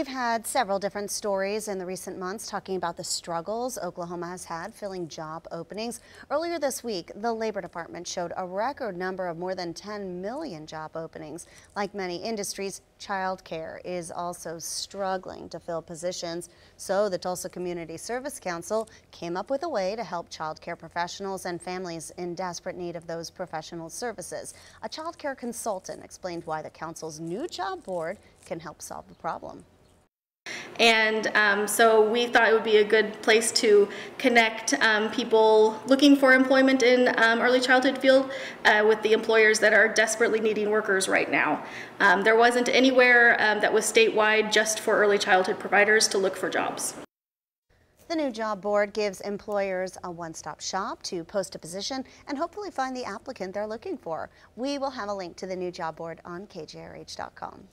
We've had several different stories in the recent months talking about the struggles Oklahoma has had filling job openings. Earlier this week, the Labor Department showed a record number of more than 10 million job openings. Like many industries, childcare is also struggling to fill positions. So the Tulsa Community Service Council came up with a way to help childcare professionals and families in desperate need of those professional services. A childcare consultant explained why the council's new job board can help solve the problem. And um, so we thought it would be a good place to connect um, people looking for employment in um, early childhood field uh, with the employers that are desperately needing workers right now. Um, there wasn't anywhere um, that was statewide just for early childhood providers to look for jobs. The new job board gives employers a one-stop shop to post a position and hopefully find the applicant they're looking for. We will have a link to the new job board on KJRH.com.